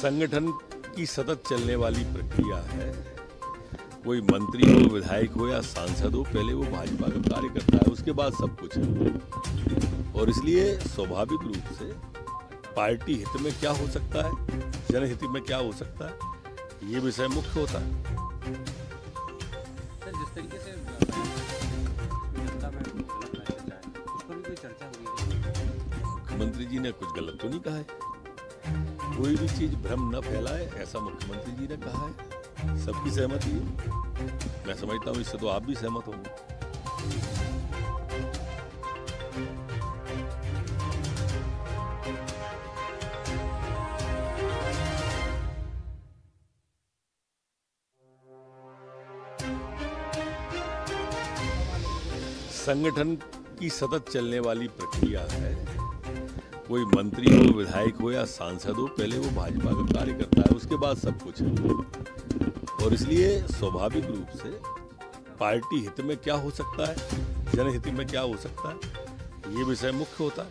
संगठन की सतत चलने वाली प्रक्रिया है। कोई मंत्री हो विधायक हो या सांसद हो पहले वो भाजपा का कार्यकर्ता है उसके बाद सब कुछ है। और इसलिए स्वाभाविक रूप से पार्टी हित में क्या हो सकता है जनहित में क्या हो सकता है ये विषय मुख्य होता है। जिस तरीके से मुख्यमंत्री जी ने कुछ गलत तो नहीं कहा है। कोई भी चीज़ भ्रम न फैलाए, ऐसा मुख्यमंत्री जी ने कहा है। सबकी सहमति है। मैं समझता हूँ, इससे तो आप भी सहमत होंगे। संगठन की सतत चलने वाली प्रक्रिया है। कोई मंत्री हो विधायक हो या सांसद हो पहले वो भाजपा का कार्यकर्ता है उसके बाद सब कुछ है। और इसलिए स्वाभाविक रूप से पार्टी हित में क्या हो सकता है जनहित में क्या हो सकता है ये विषय मुख्य होता है।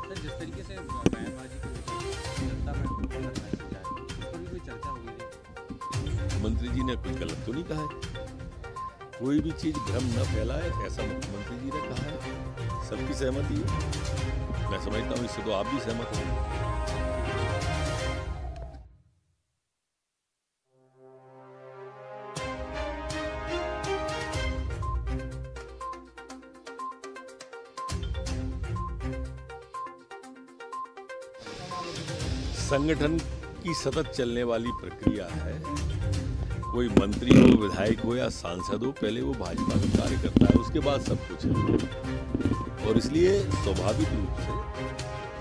सर जिस तरीके से बयानबाजी को लेकर जनता में गलत मैसेज आए उस पर भी कोई चर्चा हुई मुख्यमंत्री जी ने कुछ गलत तो नहीं कहा है। कोई भी चीज़ भ्रम न फैलाए, ऐसा मुख्यमंत्री जी ने कहा है। सबकी सहमति है। मैं समझता हूँ, इससे तो आप भी सहमत होंगे। संगठन की सतत चलने वाली प्रक्रिया है। कोई मंत्री हो, विधायक हो या सांसद हो, पहले वो भाजपा का कार्यकर्ता है, उसके बाद सब कुछ है। और इसलिए स्वाभाविक रूप से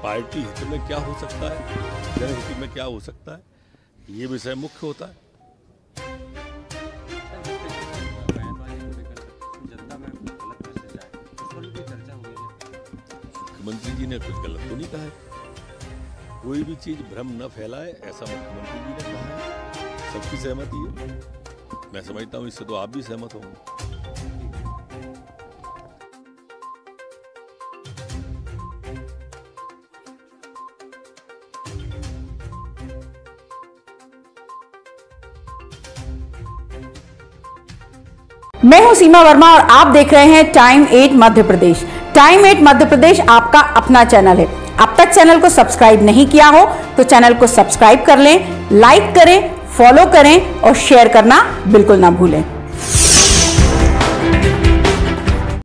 पार्टी हित में क्या हो सकता है जनहित में क्या हो सकता है, ये विषय मुख्य होता है। मुख्यमंत्री जी ने कुछ गलत तो नहीं कहा है? कोई भी चीज़ भ्रम न फैलाए, ऐसा मुख्यमंत्री जी ने कहा है। सबकी सहमति है मैं समझता हूँ, इससे तो आप भी सहमत होंगे। मैं हूँ सीमा वर्मा और आप देख रहे हैं time eight Madhya Pradesh. Time eight Madhya Pradesh आपका अपना चैनल है। अब तक चैनल को सब्सक्राइब नहीं किया हो तो चैनल को सब्सक्राइब कर लें लाइक करें फॉलो करें और शेयर करना बिल्कुल ना भूलें।